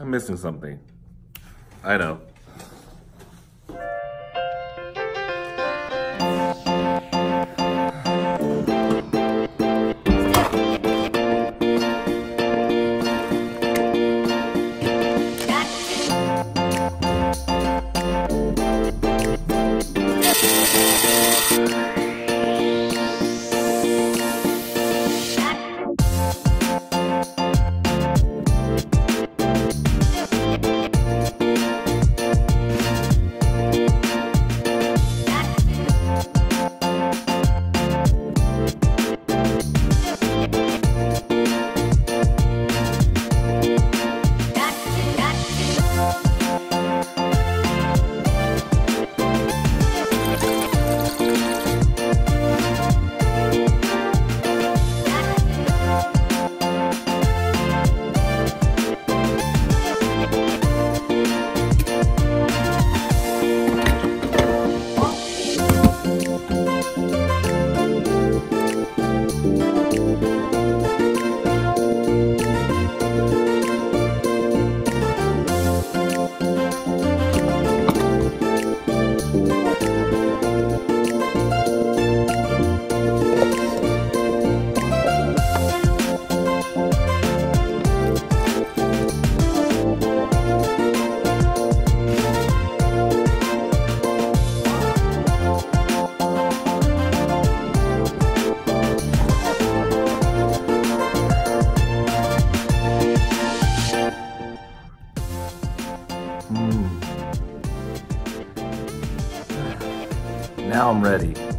I'm missing something. I know. Now I'm ready.